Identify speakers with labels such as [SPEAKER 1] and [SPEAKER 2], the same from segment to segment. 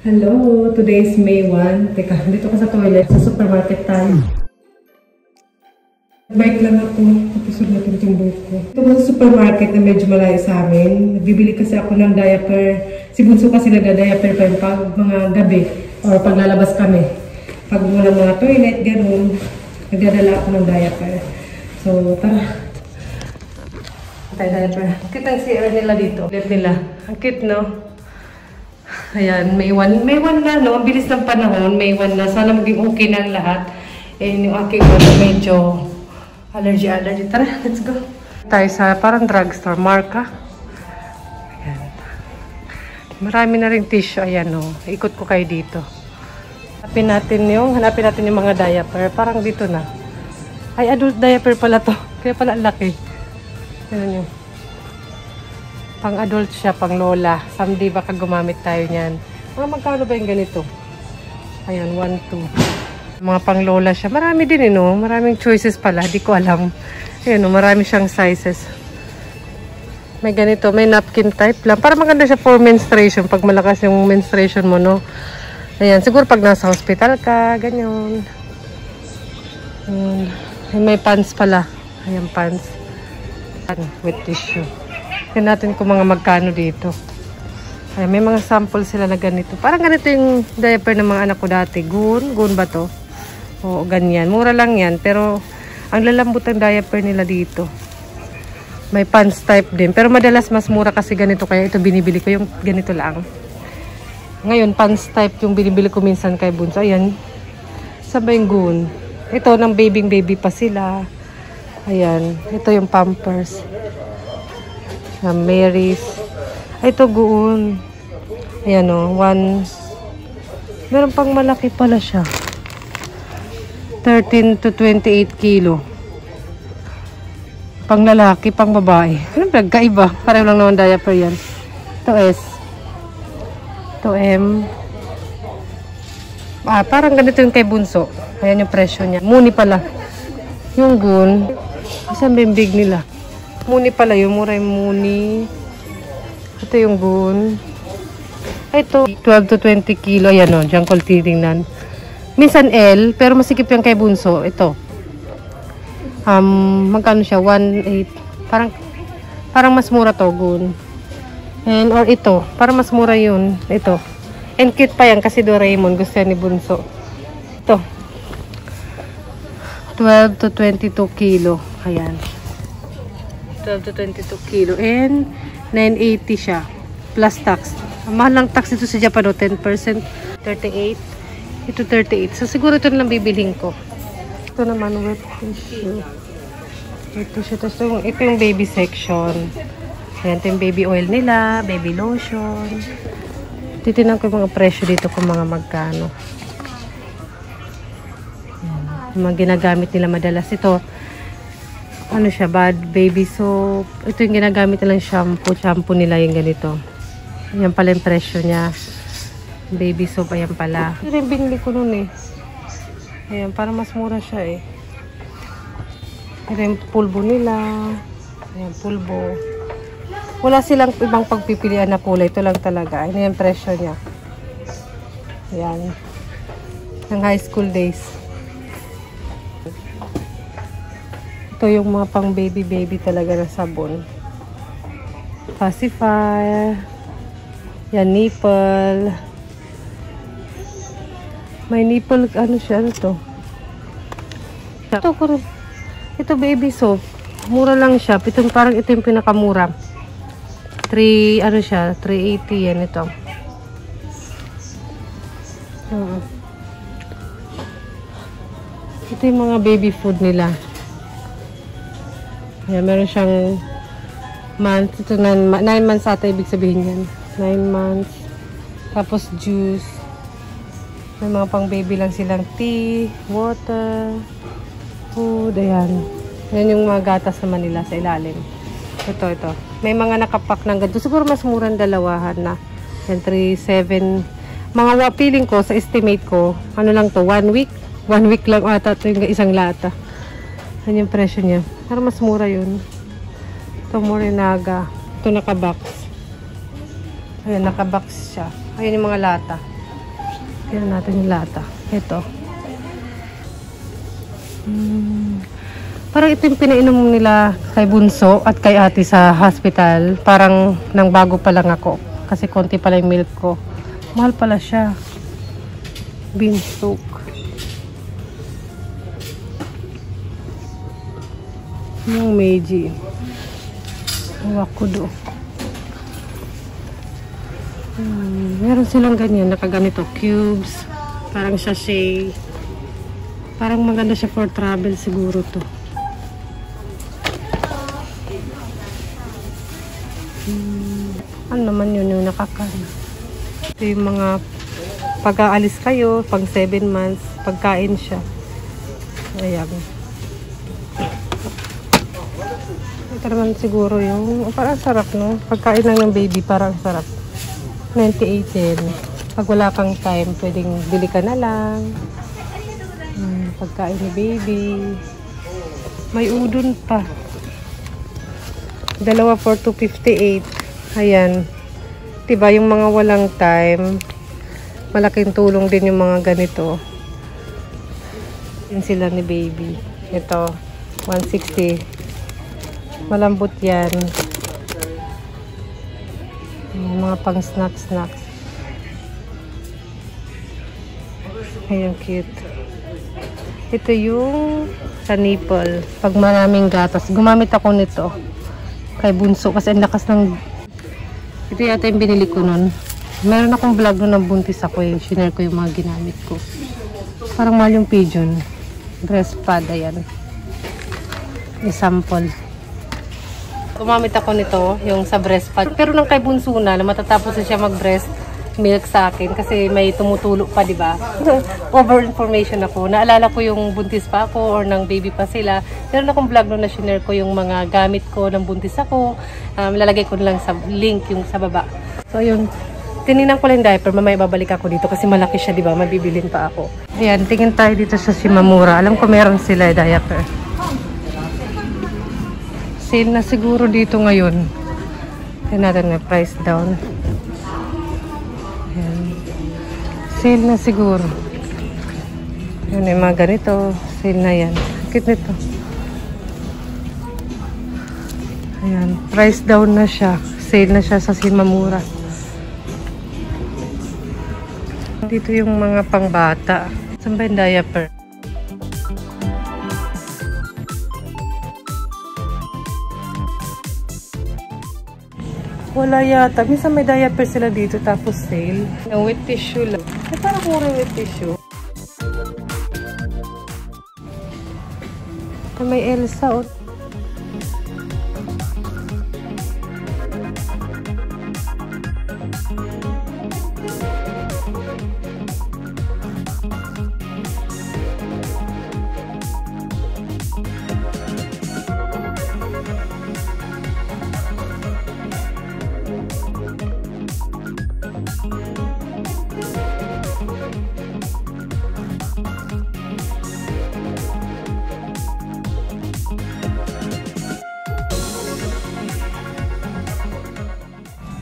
[SPEAKER 1] Hello! Today is May 1. Teka, dito ko sa toilet. Sa supermarket tayo. Bike lang ako. Tapos natin itong buhok ko. Ito ko sa supermarket na medyo malayo sa amin. Nagbibili kasi ako ng diaper. Si Bunso kasi nagda-diaper pa pag mga gabi. Or pag lalabas kami. Pag walang mga toilet, ganun. Nagdadala ako ng diaper. So, tara. Tayo diaper. Cute ang CR nila dito. Lip nila. Ang cute, no? Ayan, May 1. May 1 na, no? Bilis ng panahon. May 1 na. Sana maging okay na ang lahat. Eh, yung aking ano, medyo allergy, allergy. Tara, let's go. Tayo sa parang drugstore. Marka. Ayan. Marami na rin tissue. Ayan, no? Ikot ko kayo dito. Hanapin natin yung, hanapin natin yung mga diaper. Parang dito na. Ay, adult diaper pala to. Kaya pala laki. Ayan yun. Pang adult siya, pang lola. Someday baka gumamit tayo niyan. Mga magkano ba yung ganito? Ayan, 1, 2. Mga pang lola siya. Marami din eh, no? Maraming choices pala. Di ko alam. Ayan, no? Marami siyang sizes. May ganito. May napkin type lang. Para maganda siya for menstruation. Pag malakas yung menstruation mo, no? Ayan, siguro pag nasa hospital ka, ganyan. Ayan. May pants pala. Ayan, pants. With tissue. Tignan natin kung mga magkano dito. Ay, may mga sample sila na ganito. Parang ganito yung diaper ng mga anak ko dati. Goon? Goon ba to? Oo, ganyan. Mura lang yan. Pero, ang lalambot ng diaper nila dito. May pants type din. Pero madalas mas mura kasi ganito. Kaya ito binibili ko yung ganito lang. Ngayon, pants type yung binibili ko minsan kay Bunso. Ayan. Saan yung goon? Ito, ng babying baby pa sila. Ayan. Ito yung pampers na Mary's. Ito guon. Ayan o, one. Meron pang malaki pala siya. 13 to 28 kilo. Pang lalaki, pang babae. Ano ba? Kaiba. Pareho lang naman diaper yan. Ito S. Ito M. Ah, parang ganito yung kay Bunso. Ayan yung presyo niya. Muni pala. Yung gun. Saan ba yung big nila? Muni pala yung mura yung muni. Ito yung gun. Ito, 12 to 20 kilo. Ayan o, dyan ko titingnan. Minsan L, pero masikip yung kay Bunso. Ito. Um, magkano siya? 1.8. Parang, parang mas mura to, gun. And, or ito. Parang mas mura yun. Ito. And cute pa yan kasi Doraemon. Gusto yan ni Bunso. Ito. 12 to 22 kilo. Ayan. 12 to 22 kilo. And 980 siya. Plus tax. Ang mahal ng tax ito sa Japan. No? 10%. 38. Ito 38. So siguro ito na lang bibilhin ko. Ito naman wet tissue. Ito siya. Tapos yung, ito yung baby section. Ayan. Ito yung baby oil nila. Baby lotion. Titinan ko yung mga presyo dito kung mga magkano. Yung mga ginagamit nila madalas. Ito, ano siya, bad baby soap. Ito yung ginagamit nilang shampoo. Shampoo nila yung ganito. Yan pala yung presyo niya. Baby soap, ayan pala. Ito yung binili ko nun eh. Ayan, para mas mura siya eh. Ito yung pulbo nila. Ayan, pulbo. Wala silang ibang pagpipilian na kulay. Ito lang talaga. Ano yung presyo niya. Ayan. Ng high school days. Ito yung mga pang baby-baby talaga na sabon. Pacifier. Yan, nipple. May nipple, ano siya, ano to? Ito. Ito baby soap. Mura lang siya. Ito, parang ito yung pinakamura. 3, ano siya, 380 yan ito. Uh, ito yung mga baby food nila. Ayan, meron siyang months. Ito, 9 months ata ibig sabihin yan. 9 months. Tapos juice. May mga pang baby lang silang tea, water, food, ayan. Yan yung mga gatas naman nila sa ilalim. Ito, ito. May mga nakapak ng ganito. Siguro mas murang dalawahan na. Yan, 3, 7. Mga feeling ko, sa estimate ko, ano lang to, 1 week. 1 week lang ata ito yung isang lata. Yan yung presyo niya. Pero mas mura yun. Ito Morinaga. Ito naka-box. Ayan, naka-box siya. Ayan yung mga lata. Tignan natin yung lata. Ito. Hmm. Parang ito yung pinainom nila kay Bunso at kay ate sa hospital. Parang nang bago pa lang ako. Kasi konti pala yung milk ko. Mahal pala siya. Bean soup. Yung Meiji. Wakudo. Hmm, meron silang ganyan, nakaganito, cubes, parang sachet. Parang maganda siya for travel siguro to. Hmm, ano naman yun yung nakakana. Ito yung mga pag-aalis kayo, pag 7 months, pagkain siya. Ayan. Ito naman siguro yung, parang sarap no? Pagkain lang ng baby, parang sarap. 98 Pag wala kang time, pwedeng bili ka na lang. Hmm, pagkain ni baby. May udon pa. Dalawa for 258. Ayan. Diba, yung mga walang time, malaking tulong din yung mga ganito. Yan sila ni baby. Ito, 160. Malambot yan. Yung mga pang snack-snacks. Ayan, cute. Ito yung sa nipple. Pag maraming gatas. Gumamit ako nito. Kay Bunso. Kasi ang lakas ng... Ito yata yung binili ko nun. Meron akong vlog nun ng buntis ako. Yung shinare ko yung mga ginamit ko. Parang mahal yung pigeon. Breast pad. Ayan. May sample. Gumamit ako nito, yung sa breast pad. Pero nang kay Bunso na, matatapos na siya mag-breast milk sa akin kasi may tumutulo pa, di ba? Over information ako. Naalala ko yung buntis pa ako or nang baby pa sila. Meron akong vlog no na share ko yung mga gamit ko ng buntis ako. Um, lalagay ko lang sa link yung sa baba. So yun, tininan ko lang diaper. Mamaya babalik ako dito kasi malaki siya, di ba? Mabibilin pa ako. Ayan, tingin tayo dito sa Shimamura. Alam ko meron sila diaper. Sale na siguro dito ngayon. Tignan natin may price down. Ayan. Sale na siguro. Yun yung mga ganito. Sale na yan. Kit nito. Ayan. Price down na siya. Sale na siya sa Simamura. Dito yung mga pangbata. Saan ba yung diaper? Wala yata. Minsan may diaper sila dito tapos sale. Yung wet tissue lang. Ay, parang yung wet tissue. Ay, may Elsa. Oh.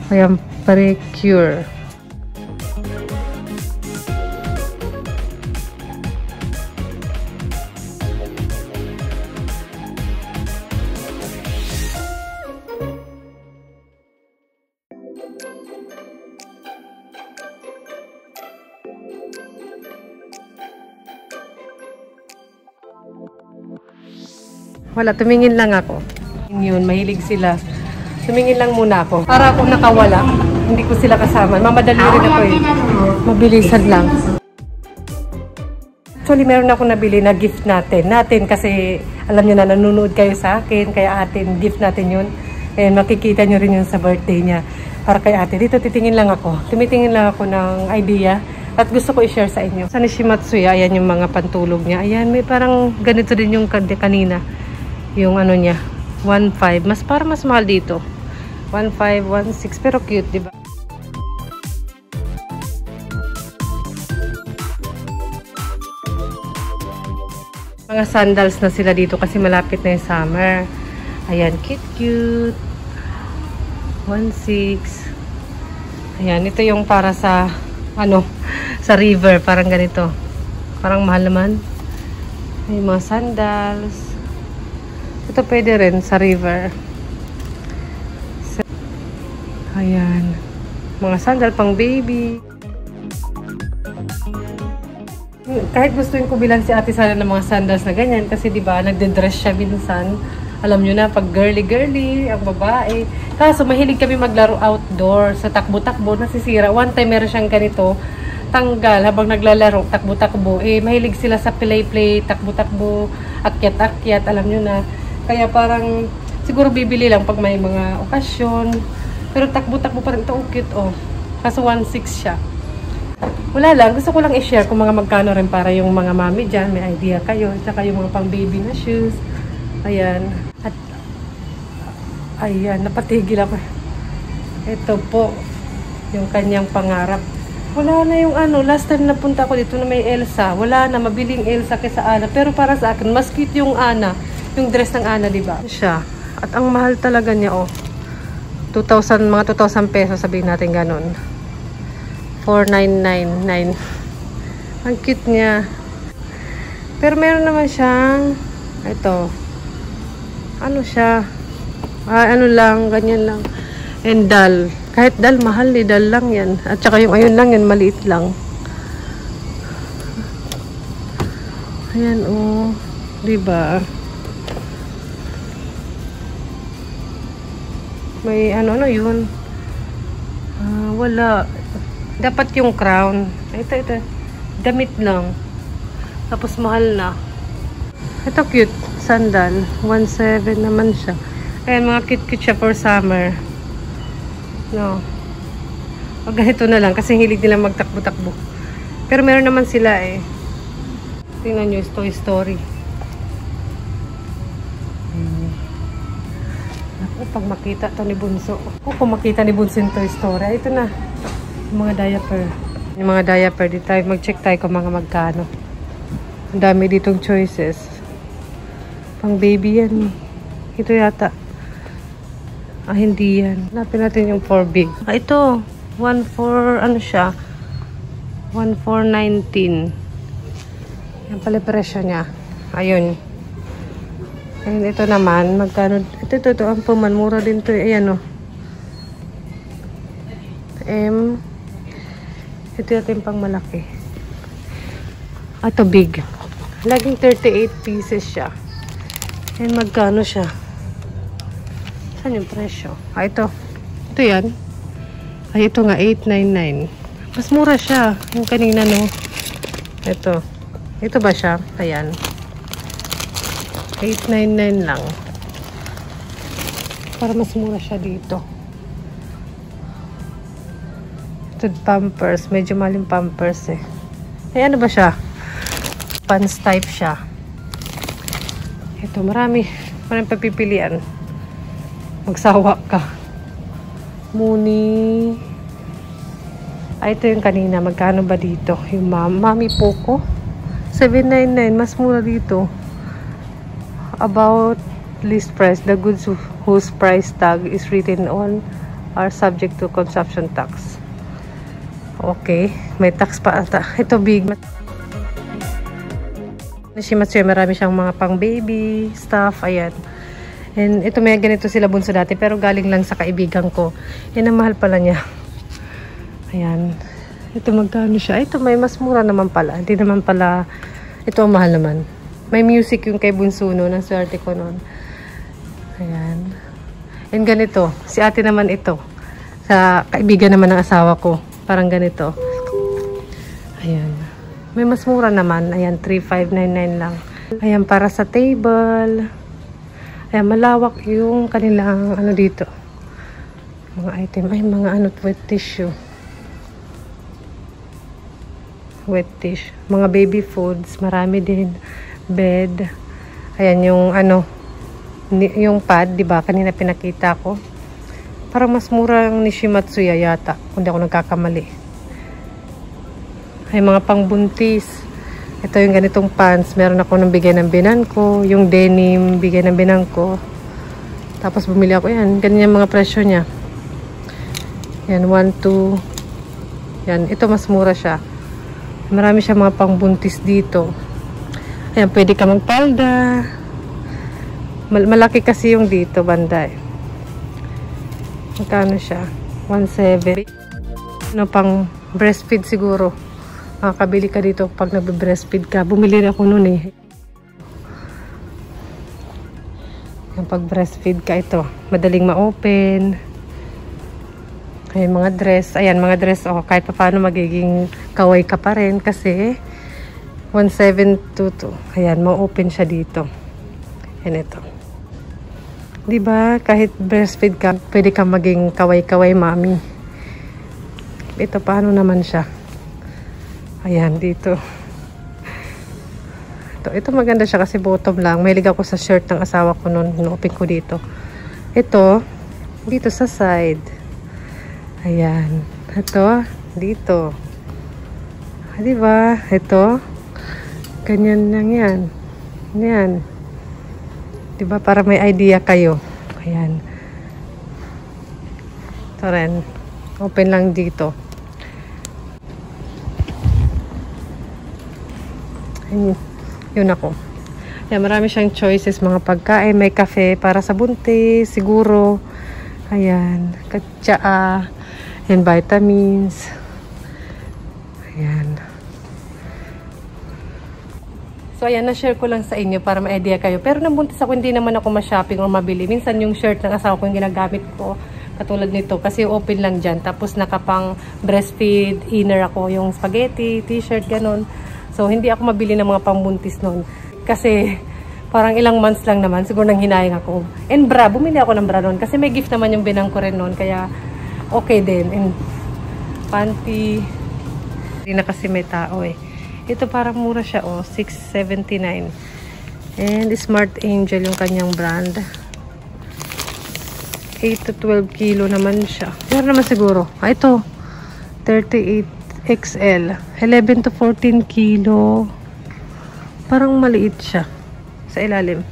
[SPEAKER 1] Ayan, precure. Wala, tumingin lang ako. Yun, mahilig sila. Tumingin lang muna ako. Para ako nakawala. Hindi ko sila kasama. Mamadali rin ako eh. Mabilisan lang. Actually, meron ako nabili na gift natin. Natin kasi alam niyo na nanonood kayo sa akin. Kaya atin, gift natin yun. And makikita niyo rin yun sa birthday niya. Para kay ate. Dito titingin lang ako. Tumitingin lang ako ng idea. At gusto ko i-share sa inyo. Sa Nishimatsuya, ayan yung mga pantulog niya. Ayan, may parang ganito din yung kanina. Yung ano niya, 1.5. Mas para mas mahal dito. 1.5, 1.6. Pero cute, di ba? Mga sandals na sila dito kasi malapit na yung summer. Ayan, cute, cute. 1.6. Ayan, ito yung para sa, ano, sa river, parang ganito. Parang mahal naman. May mga sandals. Ito pwede rin sa river. Ayan. Mga sandal pang baby. Kahit gustuin ko bilang si ate sana ng mga sandals na ganyan kasi di ba nagde-dress siya minsan. Alam nyo na, pag girly-girly, ang babae. Kaso mahilig kami maglaro outdoor sa takbo-takbo, nasisira. One time meron siyang ganito, tanggal habang naglalaro, takbo-takbo. Eh, mahilig sila sa play-play, takbo-takbo, akyat-akyat, alam nyo na. Kaya parang, siguro bibili lang pag may mga okasyon. Pero takbo-takbo pa rin. Ito, oh, cute, oh. Kaso 1.6 siya. Wala lang, gusto ko lang i-share kung mga magkano rin para yung mga mami dyan, may idea kayo. Tsaka yung mga pang baby na shoes. Ayan. At, ayan, napatigil ako. Ito po, yung kanyang pangarap. Wala na yung ano, last time napunta ko dito na may Elsa. Wala na, mabiling Elsa kaysa Ana. Pero para sa akin, mas cute yung Ana. Yung dress ng Ana, di ba? Siya. At ang mahal talaga niya, oh. 2,000, mga 2,000 pesos, sabihin natin ganun. 4,999. Ang cute niya. Pero meron naman siyang, ito, ano siya, ah, ano lang, ganyan lang. And dal. Kahit dal, mahal ni dal lang yan. At saka yung ayun lang yan, maliit lang. Ayan, oh. Diba? May ano na yun. Ah, wala. Dapat yung crown. Ito, ito. Damit lang. Tapos mahal na. Ito cute. Sandal. 1.7 naman siya. Ayan, mga cute-cute siya for summer. No. O ganito na lang. Kasi hilig nila magtakbo-takbo. Pero meron naman sila eh. Tingnan nyo, Toy Story. Pag makita to ni Bunso. Ako, kung makita ni Bunso yung Toy Story. Ito na. Yung mga diaper. Yung mga diaper. Di tayo mag-check tayo kung mga magkano. Ang dami ditong choices. Pang baby yan. Ito yata. Ah, hindi yan. Hanapin natin yung 4 big. Ah, ito. 1.4, ano siya? 1.419. Yan pala presyo niya. Ayun. Ayun, ito naman. Magkano? Ito, ito, ito. Ang puman. Din to. Ayan, o. M. Ito natin pang malaki. Ah, ito big. Laging 38 pieces siya. And magkano siya? Saan yung presyo? Ah, ito. Ito yan. Ay, ito nga, 899. Mas mura siya. Yung kanina, no? Ito. Ito ba siya? Ayan. 899 lang. Para mas mura siya dito. Ito, pampers. Medyo maling pampers, eh. Ay, ano ba siya? Pants type siya. Ito, marami. Maraming papipilian. Magsawa ka. Muni. Ay, ito yung kanina. Magkano ba dito? Yung mom, Mami Poco. 799. Mas mura dito. About list price. The goods whose price tag is written on are subject to consumption tax. Okay. May tax pa ata. Ito big. Nishimatsu, marami siyang mga pang baby stuff. Ayan. And ito may ganito sila bunso dati. Pero galing lang sa kaibigan ko. Yan ang mahal pala niya. Ayan. Ito magkano siya. Ito may mas mura naman pala. Hindi naman pala. Ito ang mahal naman. May music yung kay bunso no. Ang swerte ko noon. Ayan. And ganito. Si ate naman ito. Sa kaibigan naman ng asawa ko. Parang ganito. Ayan. May mas mura naman. Ayan, 3,599 lang. Ayan, para sa table. Ayan, malawak yung kanilang ano dito. Mga item. Ay, mga ano, wet tissue. Wet tissue. Mga baby foods. Marami din. Bed. Ayan, yung ano, yung pad, di ba Kanina pinakita ko. Parang mas mura ang Nishimatsuya yata. Kung di ako nagkakamali. Ay mga pangbuntis. Ito yung ganitong pants. Meron ako nang bigay ng binan ko. Yung denim, bigay ng binan ko. Tapos bumili ako yan. Ganyan yung mga presyo niya. Yan, 1, 2. Yan, ito mas mura siya. Marami siya mga pangbuntis dito. Ayan, pwede ka magpalda. Mal malaki kasi yung dito, banda eh. Magkano siya? 1.7. Ano pang breastfeed siguro. Makakabili ka dito pag nagbe-breastfeed ka. Bumili rin ako noon eh. Yung pag breastfeed ka ito. Madaling ma-open. Ayan, mga dress. Ayan, mga dress. Oh, kahit pa paano magiging kaway ka pa rin kasi 1722. Ayan, ma-open siya dito. Ayan ito. Diba? Kahit breastfeed ka, pwede ka maging kaway-kaway, mami. Ito, paano naman siya? Ayan, dito. Ito, ito maganda siya kasi bottom lang. Mahilig ako sa shirt ng asawa ko noon. Inopen ko dito. Ito, dito sa side. Ayan. Ito, dito. Diba? Ito. Ganyan lang yan. Ayan. Diba? Para may idea kayo. Ayan. Ito rin. Open lang dito. Ayan. Yun ako. Ayan, marami siyang choices. Mga pagkain. May cafe para sa buntis. Siguro. Ayan. Katsaa. And vitamins. So, ayan, na-share ko lang sa inyo para ma-idea kayo. Pero nang buntis ako, hindi naman ako ma-shopping or mabili. Minsan yung shirt ng asawa ko yung ginagamit ko. Katulad nito. Kasi open lang dyan. Tapos nakapang breastfeed, inner ako. Yung spaghetti, t-shirt, ganun. So, hindi ako mabili ng mga pambuntis noon. Kasi, parang ilang months lang naman. Siguro nang hinayang ako. And bra, bumili ako ng bra noon. Kasi may gift naman yung binang ko rin noon. Kaya, okay din. And panty. Hindi na kasi may tao eh. Ito parang mura siya oh, 6.79. And Smart Angel yung kanyang brand. 8 to 12 kilo naman siya. Meron naman siguro. Ah, ito. 38 XL. 11 to 14 kilo. Parang maliit siya. Sa ilalim.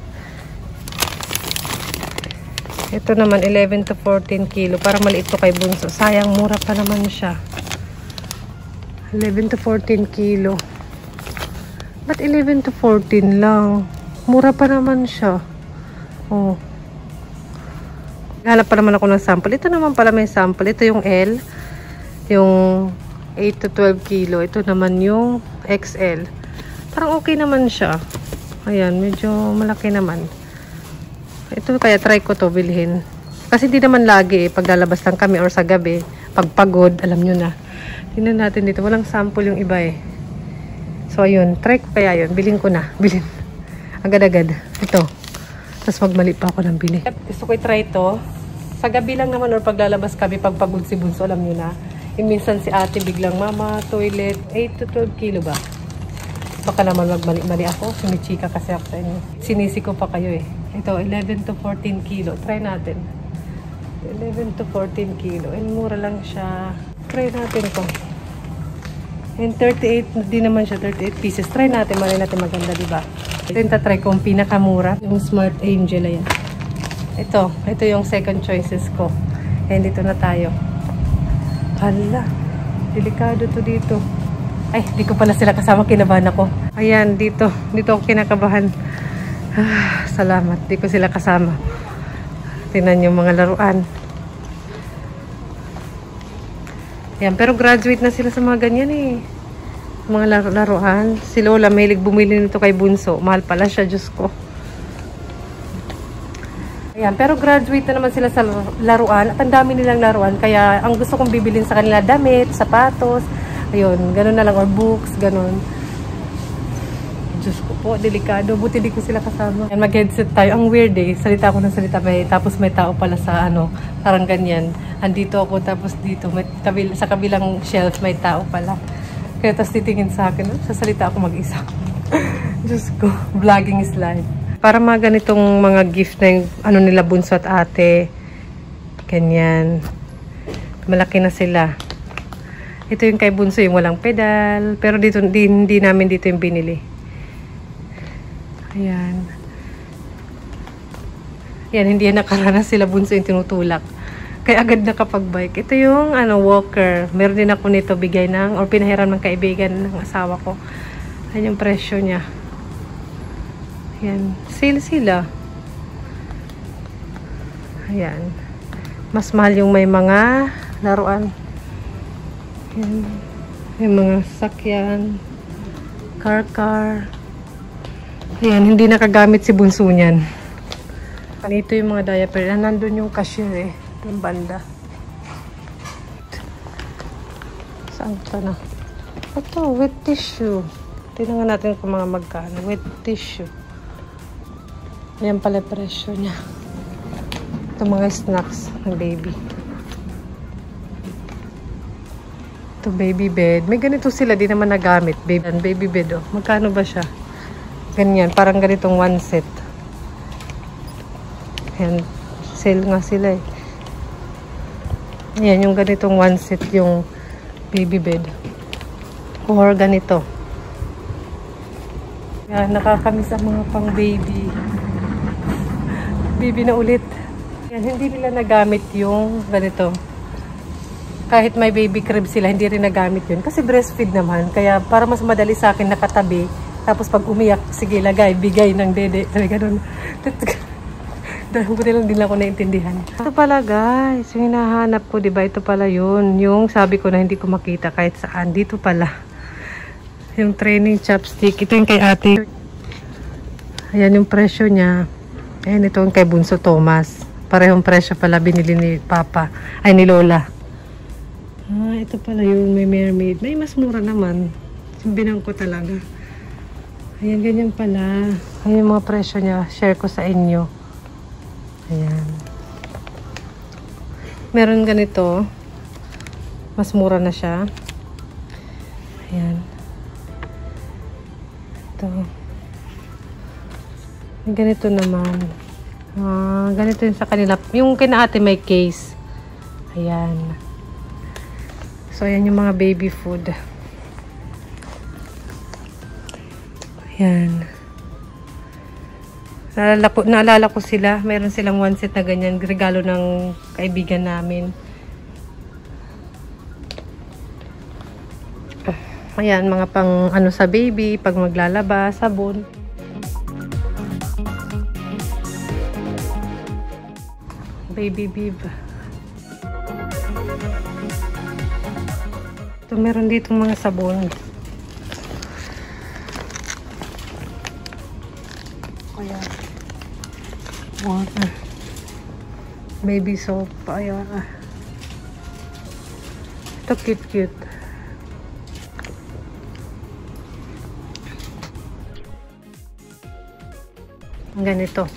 [SPEAKER 1] Ito naman 11 to 14 kilo. Parang maliit to kay Bunso. Sayang, mura pa naman siya. 11 to 14 kilo. Ba't 11 to 14 lang? Mura pa naman siya. Oh. Hanap pa naman ako ng sample. Ito naman pala may sample. Ito yung L. Yung 8 to 12 kilo. Ito naman yung XL. Parang okay naman siya. Ayan, medyo malaki naman. Ito kaya try ko to bilhin. Kasi hindi naman lagi eh, paglalabas lang kami or sa gabi. Pagpagod, alam nyo na. Tingnan natin dito. Walang sample yung iba eh. So, ayun. Try ko kaya yun. Bilhin ko na. Bilhin. Agad-agad. Ito. Tapos magmali pa ako ng bili. Gusto ko i-try ito. Sa gabi lang naman or paglalabas kami, pagpagod si Bunso, alam nyo na. Minsan si ate biglang, mama, toilet, 8 to 12 kilo ba? Baka naman magmali-mali ako. Sumichika kasi ako sa inyo. Sinisi ko pa kayo eh. Ito, 11 to 14 kilo. Try natin. 11 to 14 kilo. And mura lang siya. Try natin ko. And 38, di naman siya 38 pieces. Try natin, malay natin maganda, di ba? Yung tatry kong pinakamura. Yung Smart Angel, ayan. Ito, ito yung second choices ko. And dito na tayo. Hala, delikado to dito. Ay, di ko pala sila kasama, kinabahan ako. Ayan, dito. Dito ako kinakabahan. Ah, salamat, di ko sila kasama. Tingnan yung mga laruan. Yan, pero graduate na sila sa mga ganyan eh. Mga laro laruan. Si Lola, mahilig bumili nito kay Bunso. Mahal pala siya, Diyos ko. Ayan, pero graduate na naman sila sa laruan. At ang dami nilang laruan. Kaya ang gusto kong bibilin sa kanila, damit, sapatos. Ayun, ganun na lang. Or books, ganun. Diyos ko po, delikado. Buti di ko sila kasama. Mag-headset tayo. Ang weird eh. Salita ko ng salita. May, tapos may tao pala sa ano, parang ganyan. Andito ako, tapos dito. May, kabil, sa kabilang shelf, may tao pala. Kaya tapos titingin sa akin. Sasalita ako mag-isa. Diyos ko, vlogging is life. Para mga ganitong mga gift na yung, ano nila bunso at ate. Ganyan. Malaki na sila. Ito yung kay bunso, yung walang pedal. Pero dito, di, hindi namin dito yung binili. Ayan. Yan, hindi yan nakaranas sila bunso yung tinutulak. Kaya agad nakapag-bike. Ito yung ano, walker. Meron din ako nito bigay ng, or pinahiram ng kaibigan ng asawa ko. Ayan yung presyo niya. Ayan. Sale sila. Ayan. Mas mahal yung may mga laruan. Ayan. Yung mga sakyan. Car-car. Ayan, hindi nakagamit si bunso niyan. Dito yung mga diaper. Nandun yung cashier eh. Yung banda. Saan ka na? Ito, wet tissue. Tingnan natin kung mga magkano. Wet tissue. Ayan pala presyo niya. Ito mga snacks ng baby. Ito baby bed. May ganito sila, di naman nagamit. Baby, baby bed oh. Magkano ba siya? Ganyan, parang ganitong one set. Ayan, sale nga sila eh. Ayan, yung ganitong one set yung baby bed. Or ganito. Ayan, nakakamiss ang mga pang baby. Baby na ulit. Ayan, hindi nila nagamit yung ganito. Kahit may baby crib sila, hindi rin nagamit yun. Kasi breastfeed naman. Kaya para mas madali sa akin nakatabi. Tapos pag umiyak, sige lagay, bigay ng dede. Sabi ganun. Dahil buti lang din ako naintindihan. Ito pala guys, yung hinahanap ko, di ba? Ito pala yun. Yung sabi ko na hindi ko makita kahit saan. Dito pala. Yung training chopstick. Ito yung kay ate. Ayan yung presyo niya. Ayan ito yung kay Bunso Thomas. Parehong presyo pala binili ni Papa. Ay ni Lola. Ah, ito pala yung may mermaid. May mas mura naman. Simbinang ko talaga. Ayan, ganyan pala. Ayan yung mga presyo niya. Share ko sa inyo. Ayan. Meron ganito. Mas mura na siya. Ayan. Ito. Ganito naman. Ah, ganito yung sa kanila. Yung kinaate may case. Ayan. So, ayan yung mga baby food. Ayan. Naalala ko, naalala ko sila. Meron silang one set na ganyan. Regalo ng kaibigan namin. Ayan, mga pang ano sa baby, pag maglalaba, sabon. Baby bib. Ito, meron dito mga sabon. Water. Baby soap. Ayan. Ito cute cute. Ganito.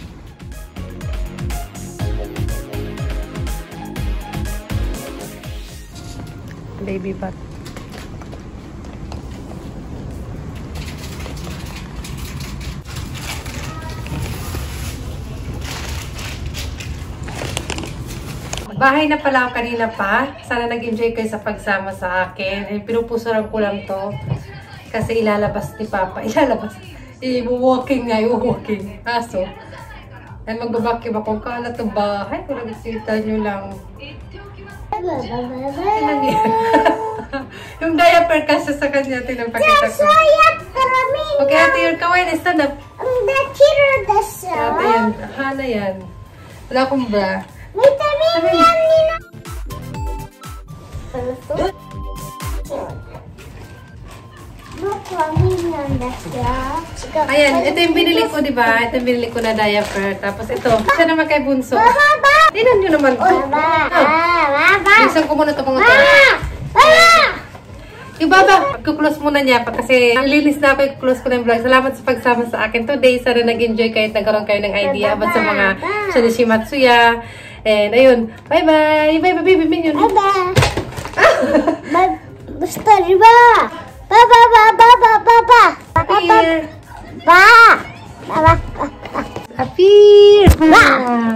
[SPEAKER 1] Baby bath. Bahay na pala ako kanina pa. Sana nag-enjoy kayo sa pagsama sa akin. Eh, pinupusuran ko lang to. Kasi ilalabas ni Papa. Ilalabas. I-walking nga, i-walking. Aso. Ay, magbabakim ako. Kalat ng bahay. Kung nakikita nyo lang. Niya. yung diaper kasi sa kanya, tinapakita ko. Okay, ate, yung kawain, stand up. Ate yan. Hana yan. Wala akong bra. Ayan, ito yung binili ko, di ba? Ito yung binili ko na diaper. Tapos ito, siya naman kay Bunso. Tingnan nyo naman to.
[SPEAKER 2] Baba!
[SPEAKER 1] Oh,
[SPEAKER 2] Baba!
[SPEAKER 1] Bilisan ko muna ito mga to.
[SPEAKER 2] Baba!
[SPEAKER 1] Yung baba, pagkuklose muna niya pa kasi nilinis na ako yung close ko ng vlog. Salamat sa pagsama sa akin today. Sana nag-enjoy kayo at nagkaroon kayo ng idea about sa mga Shinichi Matsuya. And ayun, bye-bye! Bye-bye, baby minion!
[SPEAKER 2] Baba! Ba- Basta riba! Baba! Baba! Baba! Baba!
[SPEAKER 1] Appear!
[SPEAKER 2] Baba! Baba!
[SPEAKER 1] Appear!